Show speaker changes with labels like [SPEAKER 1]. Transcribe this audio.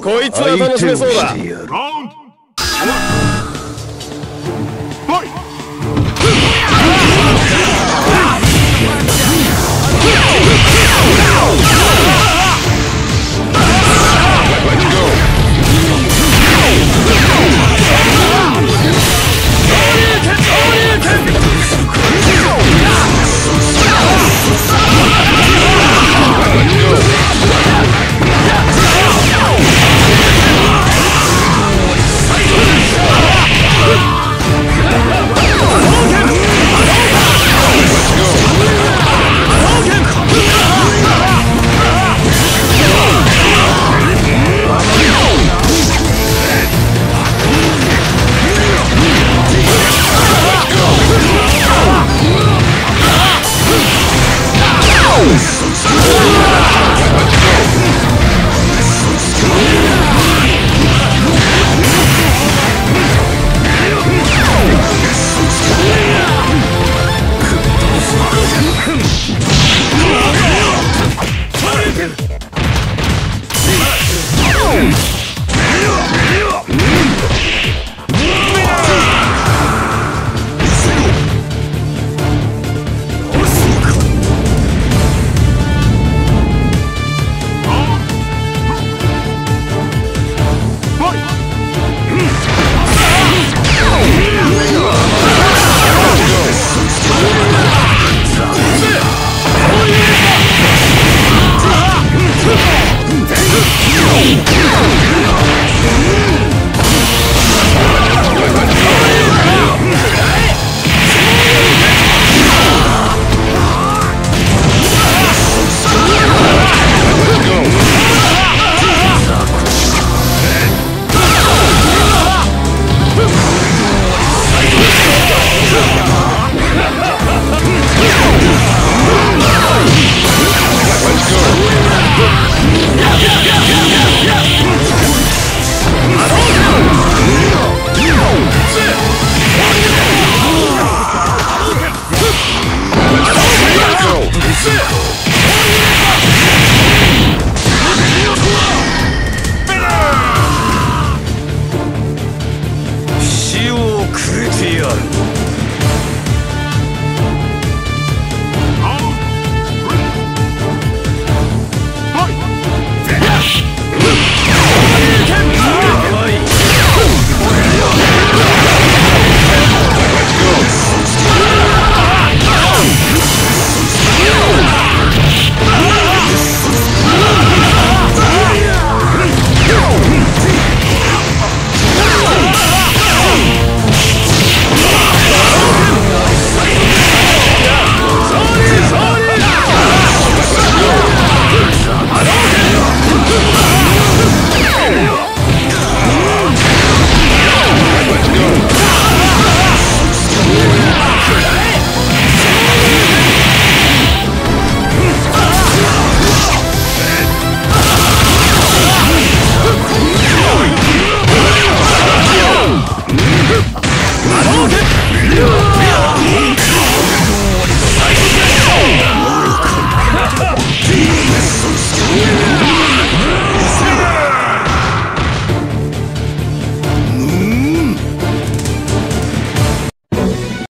[SPEAKER 1] こいつは楽しめそうだ。